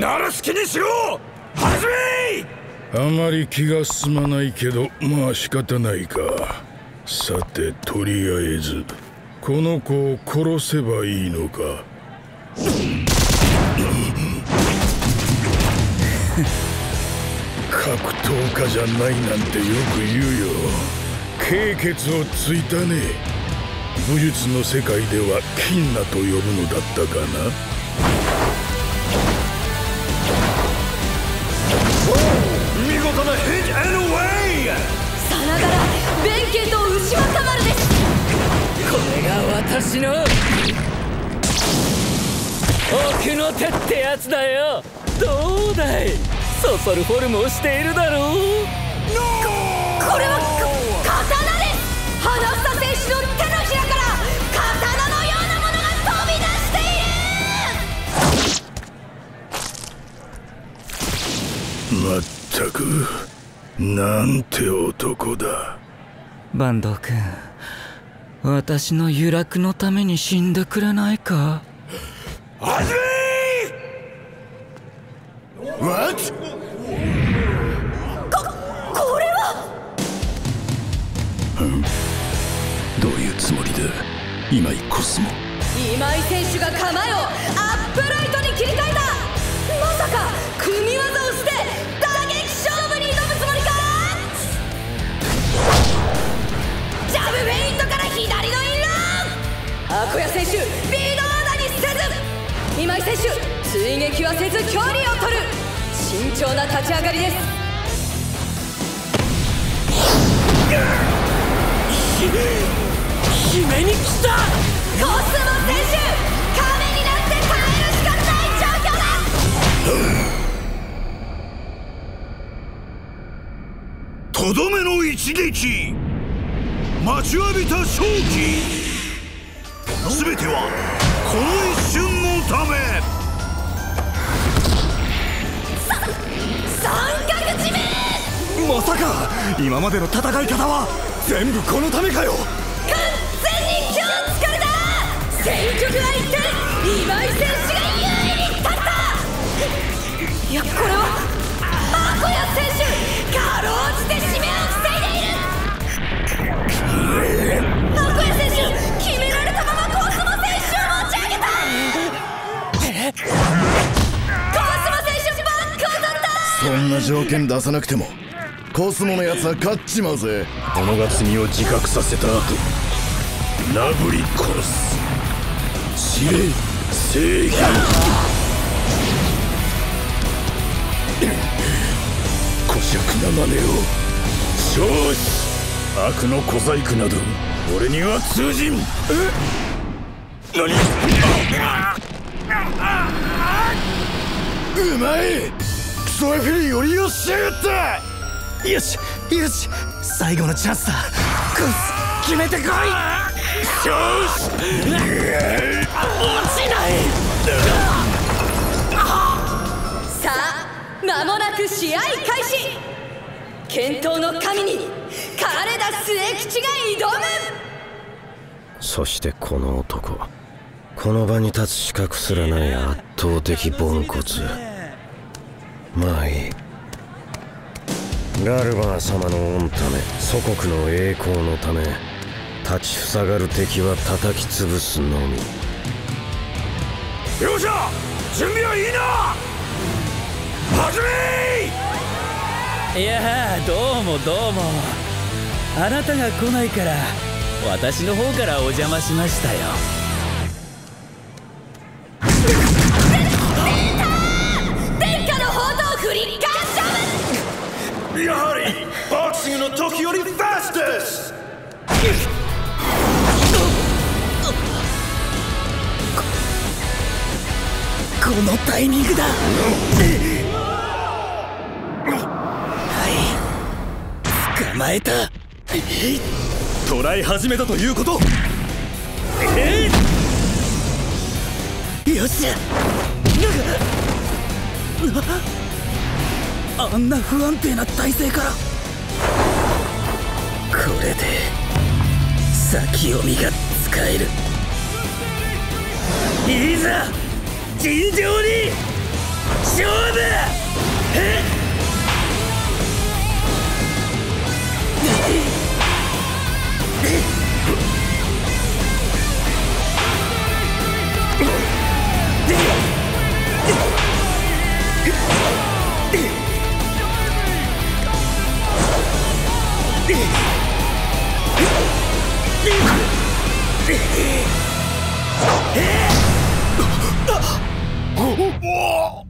好きにしろ始めあまり気が進まないけどまあ仕方ないか。さてとりあえずこの子を殺せばいいのか。格闘家じゃないなんてよく言うよ。経血をついたね。武術の世界では金ナと呼ぶのだったかな。弁慶と牛若丸です。これが私の奥の手ってやつだよ。どうだい？そそるフォルムをしているだろう？ここれは刀です。花房選手の手のひらから刀のようなものが飛び出している。まったくなんて男だ坂東君私の由楽のために死んでくれないか？はじめ What? ここれは！どういうつもりだ今井コスモ？今井選手が構えをアコヤ選手ビードーダにせず今井選手追撃はせず距離を取る。慎重な立ち上がりです。姫に来た！コスモ選手亀になって耐えるしかない状況だ。とどめの一撃。待ちわびた勝機全てはこの一瞬のため。三角締めまさか今までの戦い方は全部このためかよそんな条件出さなくてもコスモのやつは勝っちまうぜ。このが罪を自覚させた後なぶり殺す。知れ正義。古尺な真似を少子。悪の小細工など俺には通じん。え？何？うまいクソエフィリよりよしやがったよしよし。最後のチャンスだ。コス決めてこい。少子落ちないさあ間もなく試合開始健闘の神に金田末吉が挑むそしてこの男この場に立つ資格すらない圧倒的ポンコツまあいい。ガルバー様の御ため祖国の栄光のため立ちふさがる敵は叩き潰すのみ。両者準備はいいな！始めいやーどうもどうも。あなたが来ないから私の方からお邪魔しましたよのタイミングだ。はい。捕まえた。捕らえ始めたということ。よっしゃ。あんな不安定な体勢から。これで先読みが使える。いざ尋常に勝負。え っ哦不